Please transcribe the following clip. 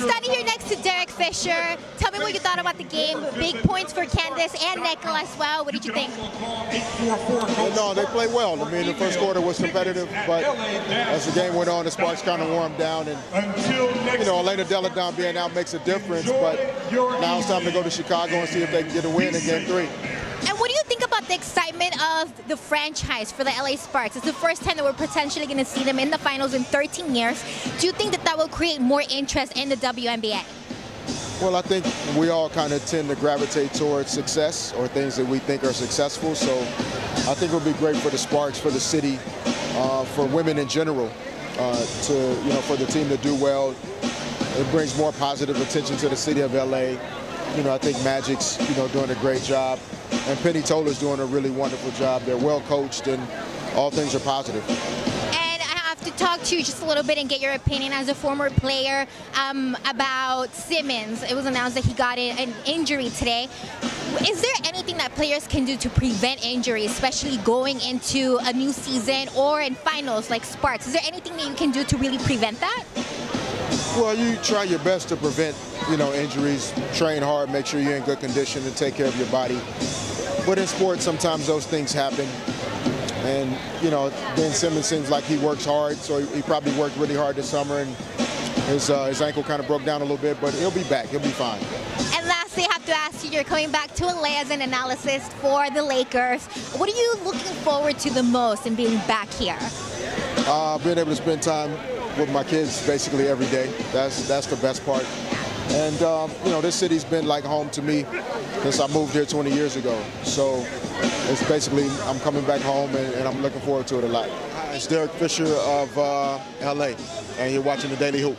standing here next to Derek Fisher. Tell me what you thought about the game. Big points for Candace and Nneka as well. What did you think? No, they played well. I mean, the first quarter was competitive, but as the game went on, the sparks kind of warmed down. And, you know, Elena Delle Donne being out makes a difference, but now it's time to go to Chicago and see if they can get a win in game three. The excitement of the franchise for the LA Sparks? It's the first time that we're potentially going to see them in the finals in 13 years. Do you think that that will create more interest in the WNBA? Well, I think we all kind of tend to gravitate towards success or things that we think are successful. So I think it would be great for the Sparks, for the city, uh, for women in general, uh, to you know, for the team to do well. It brings more positive attention to the city of LA. You know, I think Magic's you know doing a great job, and Penny Toler's doing a really wonderful job. They're well coached, and all things are positive. And I have to talk to you just a little bit and get your opinion as a former player um, about Simmons. It was announced that he got an injury today. Is there anything that players can do to prevent injury, especially going into a new season or in finals like Sparks? Is there anything that you can do to really prevent that? Well, you try your best to prevent, you know, injuries. Train hard, make sure you're in good condition, and take care of your body. But in sports, sometimes those things happen. And, you know, Ben Simmons seems like he works hard, so he, probably worked really hard this summer, and his, uh, his ankle kind of broke down a little bit, but he'll be back. He'll be fine. And lastly, I have to ask you, you're coming back to LA as an analyst for the Lakers. What are you looking forward to the most in being back here? Uh, being able to spend time with my kids basically every day. That's, that's the best part. And, um, you know, this city's been like home to me since I moved here 20 years ago. So it's basically, I'm coming back home and, and I'm looking forward to it a lot. Hi, it's Derek Fisher of uh, LA, and you're watching the Daily Hoop.